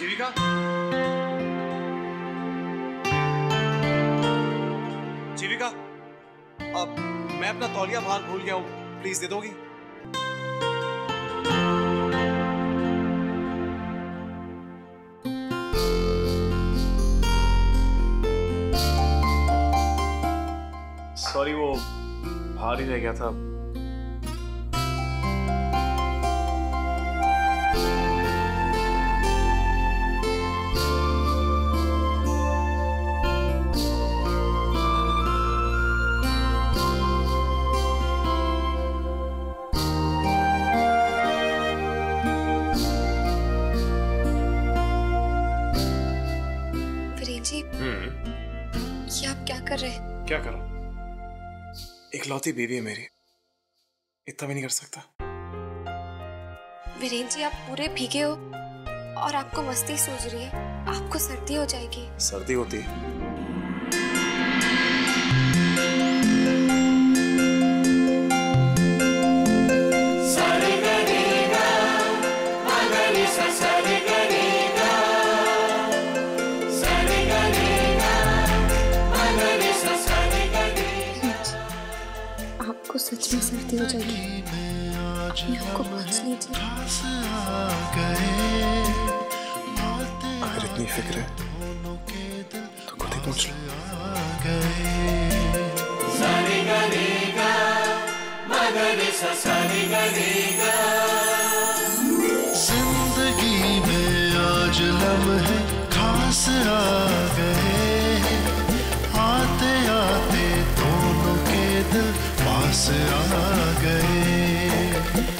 जीविका जीविका अब मैं अपना तौलिया बाहर भूल गया हूँ। प्लीज़ दे दोगी? सॉरी वो बाहर ही रह गया था। वीरेन जी ये आप क्या कर रहे हैं? क्या करूँ इकलौती बीवी है मेरी। इतना भी नहीं कर सकता। वीरेन जी आप पूरे भीगे हो और आपको मस्ती सूझ रही है। आपको सर्दी हो जाएगी। सर्दी होती है। सच में सर्दी हो जाएगी। अपने आप को पहुँच लीजिए अगर इतनी फ़िक्र है तो खुद ही पूछ लो। ज़िंदगी में आज लम्हे खास आ पास आ गए।